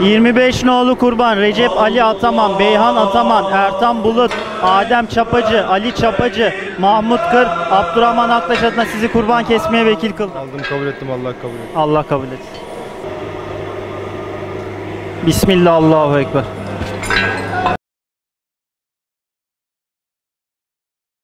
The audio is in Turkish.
25 nolu kurban Recep Ali Ataman, Beyhan Ataman, Ertan Bulut, Adem Çapacı, Ali Çapacı, Mahmut Kır, Abdurrahman Aktaş adına sizi kurban kesmeye vekil kıldı. Aldım kabul ettim Allah kabul etsin. Allah kabul etsin. Bismillah Allahu Ekber.